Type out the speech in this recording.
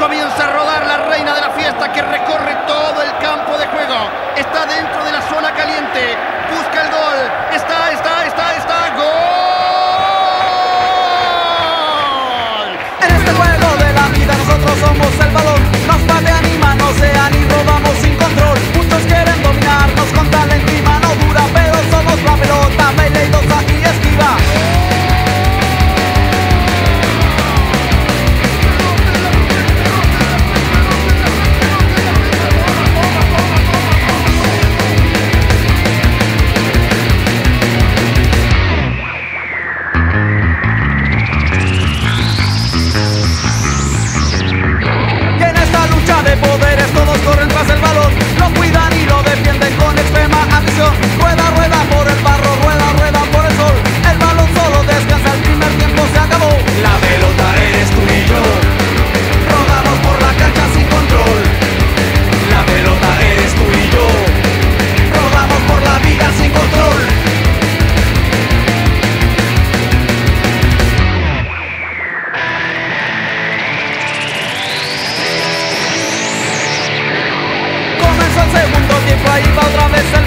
Comienza a rodar la reina de la fiesta que recorre todo el campo de juego. Está dentro de la zona caliente. Busca el gol. Está, está, está, está. ¡Gol! En este juego de la vida nosotros somos el balón. Nos patean y manos y robamos sin control. Muchos quieren dominarnos. Paraíba atravessando